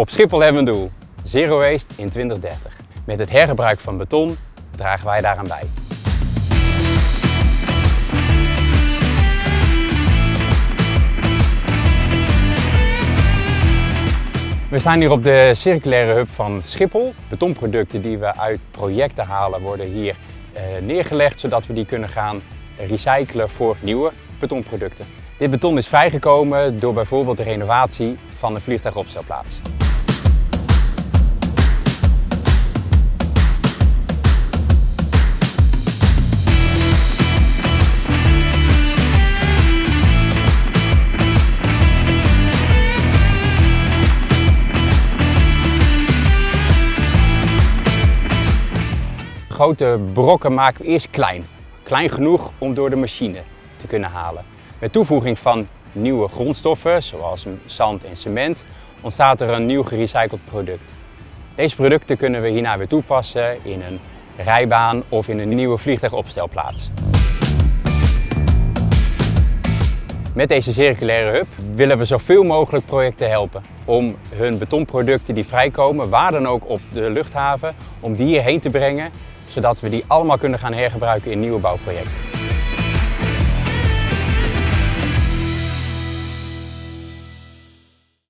Op Schiphol hebben we een doel. Zero waste in 2030. Met het hergebruik van beton dragen wij daaraan bij. We staan hier op de circulaire hub van Schiphol. Betonproducten die we uit projecten halen worden hier eh, neergelegd zodat we die kunnen gaan recyclen voor nieuwe betonproducten. Dit beton is vrijgekomen door bijvoorbeeld de renovatie van de vliegtuigopstelplaats. Grote brokken maken we eerst klein. Klein genoeg om door de machine te kunnen halen. Met toevoeging van nieuwe grondstoffen, zoals zand en cement, ontstaat er een nieuw gerecycled product. Deze producten kunnen we hierna weer toepassen in een rijbaan of in een nieuwe vliegtuigopstelplaats. Met deze circulaire hub willen we zoveel mogelijk projecten helpen om hun betonproducten die vrijkomen, waar dan ook op de luchthaven, om die hierheen te brengen, zodat we die allemaal kunnen gaan hergebruiken in nieuwe bouwprojecten.